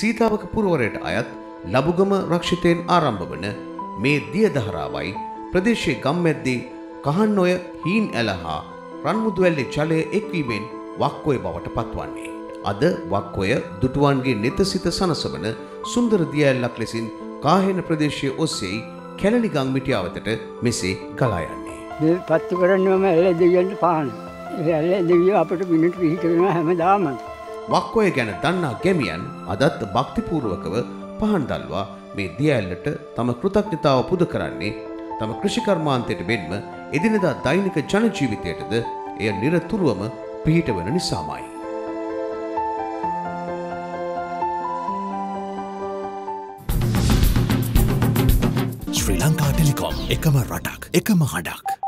සීතාවක පුරවරයට අයත් ලබුගම රක්ෂිතයෙන් ආරම්භ වන මේ දියදහරාවයි ප්‍රදේශයේ ගම්මැද්දේ කහන්නොය හීන් ඇල හා රන්මුදුවැල්ලේ ජලය එක්වීමෙන් වක්කොය බවට පත්වන්නේ. අද වක්කොය දුටුවන්ගේ නෙතසිත සනසවන සුන්දර දියඇල්ලක් ලෙසින් කාහෙන ප්‍රදේශය ඔස්සෙයි කැලණි ගංමිටියාවතට මෙසේ ගලා යන්නේ. මේ පත්තු කරන්නවම ඇල්ල දෙවියන්ට පාන. ඒ ඇල්ල දෙවිය අපට පිනට පිහිටවෙන හැමදාම. වක්කොය ගැන දන්නා ගැමියන් අදත් භක්තිපූර්වකව පහන් දල්වා මේ දියඇල්ලට තම කෘතඥතාව පුද කරන්නේ තම කෘෂිකර්මාන්තයට මෙන්ම එදිනෙදා දෛනික ජනජීවිතයටද එය නිරතුරුවම පිහිටවන නිසාමයි. ශ්‍රී ලංකා ටෙලිකොම් එකම රටක් එකම හඩක්.